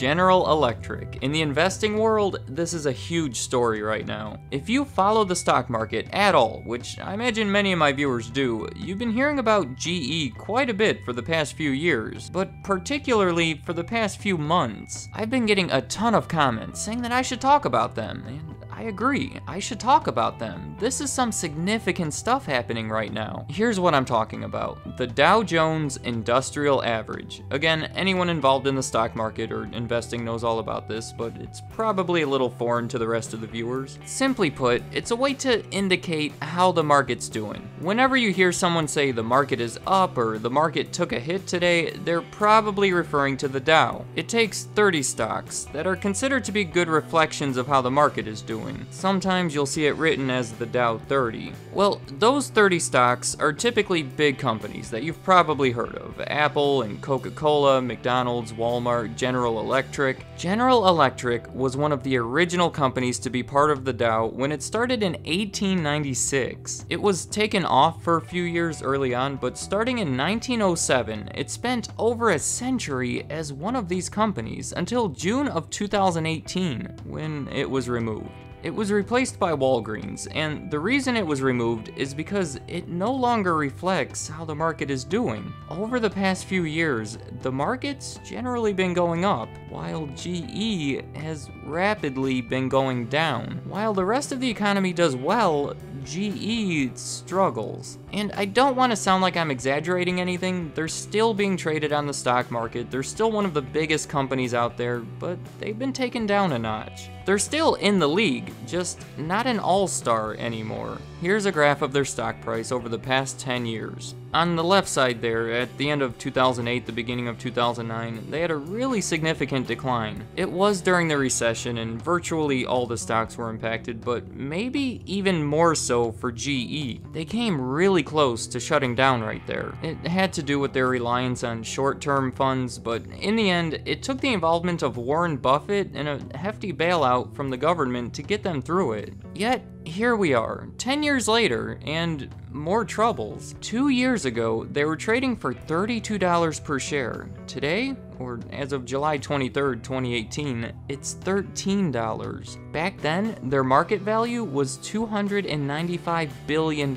General Electric. In the investing world, this is a huge story right now. If you follow the stock market at all, which I imagine many of my viewers do, you've been hearing about GE quite a bit for the past few years, but particularly for the past few months. I've been getting a ton of comments saying that I should talk about them, and I agree, I should talk about them. This is some significant stuff happening right now. Here's what I'm talking about. The Dow Jones Industrial Average. Again, anyone involved in the stock market or investing knows all about this, but it's probably a little foreign to the rest of the viewers. Simply put, it's a way to indicate how the market's doing. Whenever you hear someone say the market is up or the market took a hit today, they're probably referring to the Dow. It takes 30 stocks that are considered to be good reflections of how the market is doing Sometimes you'll see it written as the Dow 30. Well, those 30 stocks are typically big companies that you've probably heard of. Apple and Coca-Cola, McDonald's, Walmart, General Electric. General Electric was one of the original companies to be part of the Dow when it started in 1896. It was taken off for a few years early on, but starting in 1907, it spent over a century as one of these companies until June of 2018 when it was removed. It was replaced by Walgreens, and the reason it was removed is because it no longer reflects how the market is doing. Over the past few years, the market's generally been going up, while GE has rapidly been going down. While the rest of the economy does well, GE struggles. And I don't want to sound like I'm exaggerating anything, they're still being traded on the stock market, they're still one of the biggest companies out there, but they've been taken down a notch. They're still in the league, just not an all-star anymore. Here's a graph of their stock price over the past 10 years. On the left side there, at the end of 2008, the beginning of 2009, they had a really significant decline. It was during the recession and virtually all the stocks were impacted, but maybe even more so for GE. They came really close to shutting down right there. It had to do with their reliance on short-term funds, but in the end, it took the involvement of Warren Buffett and a hefty bailout from the government to get them through it. Yet, here we are, 10 years later, and more troubles. Two years ago, they were trading for $32 per share. Today, or as of July 23, 2018, it's $13. Back then, their market value was $295 billion.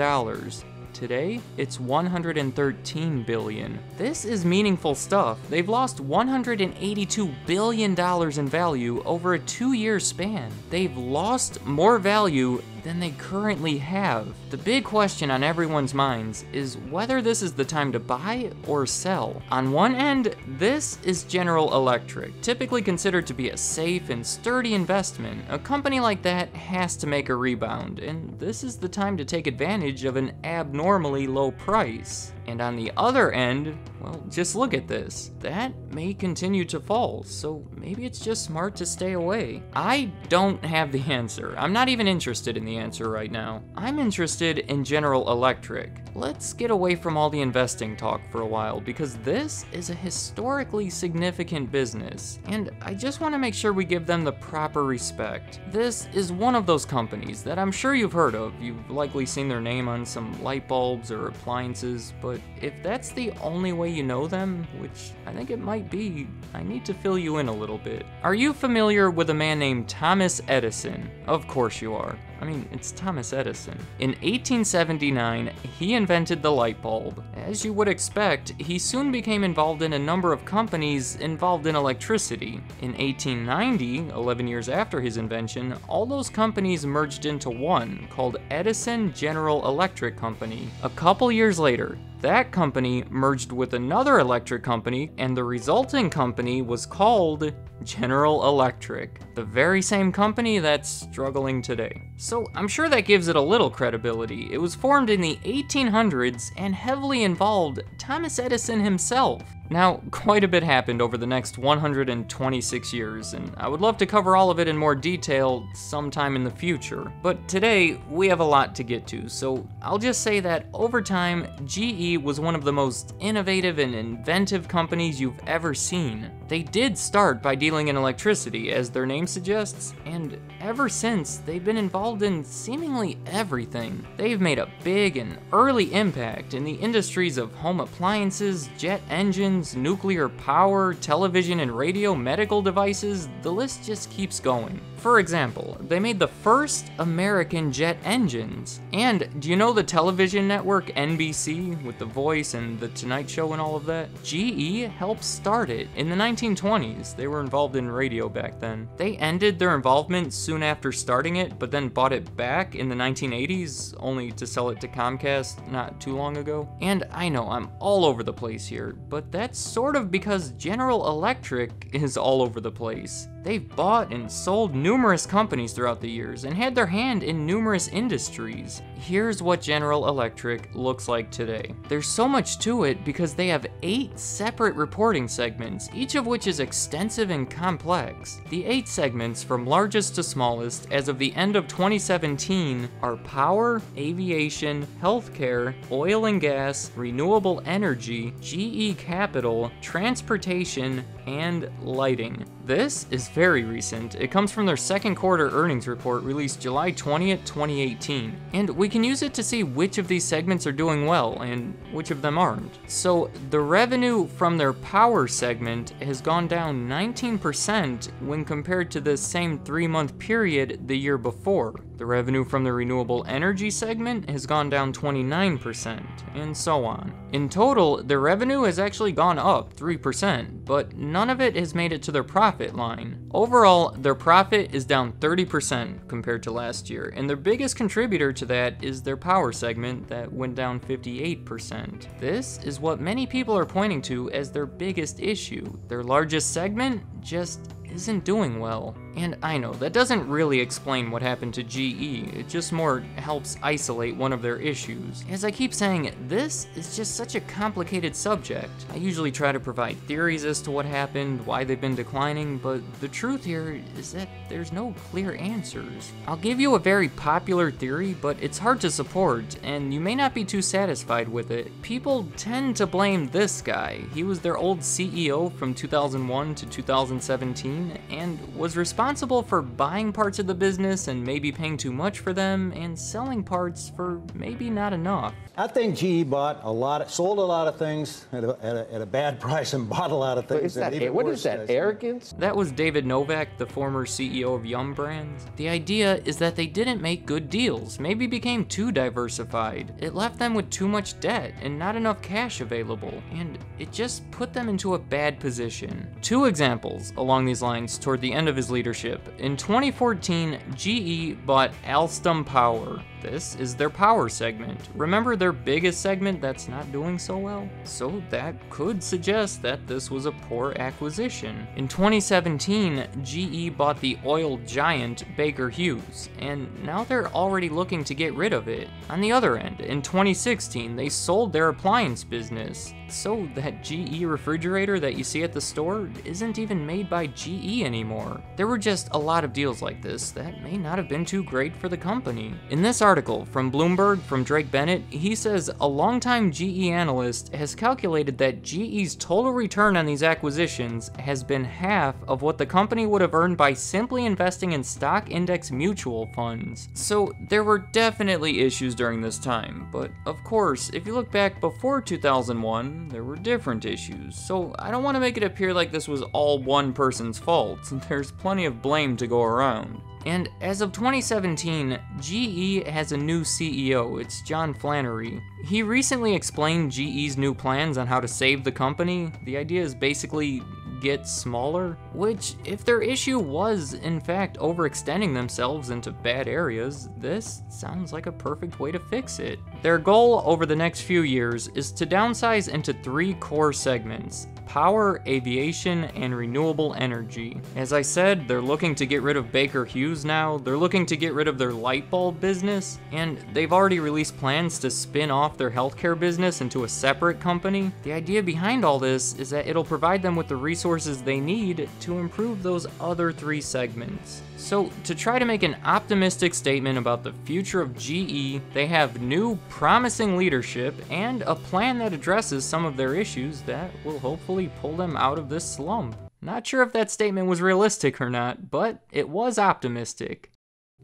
Today, it's 113 billion. This is meaningful stuff. They've lost 182 billion dollars in value over a 2-year span. They've lost more value than they currently have. The big question on everyone's minds is whether this is the time to buy or sell. On one end, this is General Electric, typically considered to be a safe and sturdy investment. A company like that has to make a rebound, and this is the time to take advantage of an abnormally low price. And on the other end, well, just look at this. That may continue to fall, so maybe it's just smart to stay away. I don't have the answer. I'm not even interested in the answer right now. I'm interested in General Electric. Let's get away from all the investing talk for a while because this is a historically significant business, and I just want to make sure we give them the proper respect. This is one of those companies that I'm sure you've heard of. You've likely seen their name on some light bulbs or appliances, but if that's the only way you know them, which I think it might be, I need to fill you in a little bit. Are you familiar with a man named Thomas Edison? Of course you are. I mean, it's Thomas Edison. In 1879, he invented the light bulb. As you would expect, he soon became involved in a number of companies involved in electricity. In 1890, 11 years after his invention, all those companies merged into one, called Edison General Electric Company. A couple years later, that company merged with another electric company, and the resulting company was called General Electric, the very same company that's struggling today. So I'm sure that gives it a little credibility. It was formed in the 1800s and heavily involved Thomas Edison himself. Now, quite a bit happened over the next 126 years, and I would love to cover all of it in more detail sometime in the future. But today, we have a lot to get to, so I'll just say that over time, GE was one of the most innovative and inventive companies you've ever seen. They did start by dealing in electricity, as their name suggests, and ever since, they've been involved in seemingly everything. They've made a big and early impact in the industries of home appliances, jet engines, nuclear power, television and radio, medical devices, the list just keeps going. For example, they made the first American jet engines. And do you know the television network NBC with The Voice and The Tonight Show and all of that? GE helped start it in the 1920s. They were involved in radio back then. They ended their involvement soon after starting it, but then bought it back in the 1980s, only to sell it to Comcast not too long ago. And I know I'm all over the place here, but that's sort of because General Electric is all over the place. They've bought and sold numerous companies throughout the years and had their hand in numerous industries. Here's what General Electric looks like today. There's so much to it because they have eight separate reporting segments, each of which is extensive and complex. The eight segments, from largest to smallest, as of the end of 2017, are power, aviation, healthcare, oil and gas, renewable energy, GE Capital, transportation, and lighting. This is very recent. It comes from their second quarter earnings report released July 20th, 2018. And we can use it to see which of these segments are doing well and which of them aren't. So the revenue from their power segment has gone down 19% when compared to the same three month period the year before. The revenue from the renewable energy segment has gone down 29%, and so on. In total, their revenue has actually gone up 3%, but none of it has made it to their profit line. Overall, their profit is down 30% compared to last year, and their biggest contributor to that is their power segment that went down 58%. This is what many people are pointing to as their biggest issue. Their largest segment just isn't doing well. And I know, that doesn't really explain what happened to GE, it just more helps isolate one of their issues. As I keep saying, this is just such a complicated subject. I usually try to provide theories as to what happened, why they've been declining, but the truth here is that there's no clear answers. I'll give you a very popular theory, but it's hard to support, and you may not be too satisfied with it. People tend to blame this guy. He was their old CEO from 2001 to 2017, and was responsible responsible for buying parts of the business and maybe paying too much for them, and selling parts for maybe not enough. I think GE bought a lot, of, sold a lot of things at a, at a, at a bad price and bought a lot of things. Is that, what is that, arrogance? That was David Novak, the former CEO of Yum Brands. The idea is that they didn't make good deals, maybe became too diversified. It left them with too much debt and not enough cash available, and it just put them into a bad position. Two examples along these lines toward the end of his leadership leadership. In 2014, GE bought Alstom Power. This is their power segment. Remember their biggest segment that's not doing so well? So that could suggest that this was a poor acquisition. In 2017, GE bought the oil giant Baker Hughes, and now they're already looking to get rid of it. On the other end, in 2016, they sold their appliance business. So that GE refrigerator that you see at the store isn't even made by GE anymore. There were just a lot of deals like this that may not have been too great for the company. In this article from Bloomberg from Drake Bennett, he says a longtime GE analyst has calculated that GE's total return on these acquisitions has been half of what the company would have earned by simply investing in stock index mutual funds. So there were definitely issues during this time, but of course, if you look back before 2001, there were different issues, so I don't want to make it appear like this was all one person's fault. There's plenty of blame to go around. And as of 2017, GE has a new CEO, it's John Flannery. He recently explained GE's new plans on how to save the company. The idea is basically get smaller, which, if their issue was, in fact, overextending themselves into bad areas, this sounds like a perfect way to fix it. Their goal over the next few years is to downsize into three core segments power, aviation, and renewable energy. As I said, they're looking to get rid of Baker Hughes now, they're looking to get rid of their light bulb business, and they've already released plans to spin off their healthcare business into a separate company. The idea behind all this is that it'll provide them with the resources they need to improve those other three segments. So, to try to make an optimistic statement about the future of GE, they have new, promising leadership and a plan that addresses some of their issues that will hopefully pull them out of this slump. Not sure if that statement was realistic or not, but it was optimistic.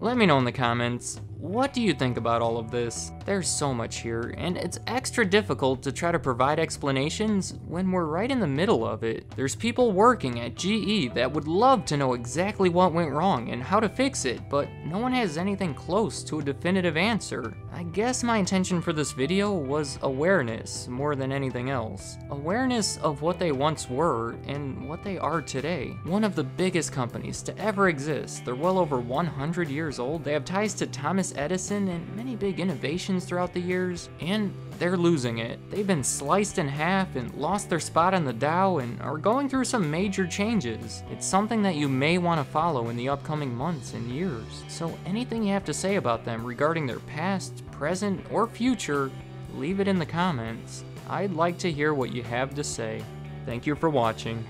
Let me know in the comments, what do you think about all of this? There's so much here, and it's extra difficult to try to provide explanations when we're right in the middle of it. There's people working at GE that would love to know exactly what went wrong and how to fix it, but no one has anything close to a definitive answer. I guess my intention for this video was awareness more than anything else. Awareness of what they once were and what they are today. One of the biggest companies to ever exist. They're well over 100 years years old. They have ties to Thomas Edison and many big innovations throughout the years, and they're losing it. They've been sliced in half and lost their spot on the Dow and are going through some major changes. It's something that you may want to follow in the upcoming months and years. So anything you have to say about them regarding their past, present, or future, leave it in the comments. I'd like to hear what you have to say. Thank you for watching.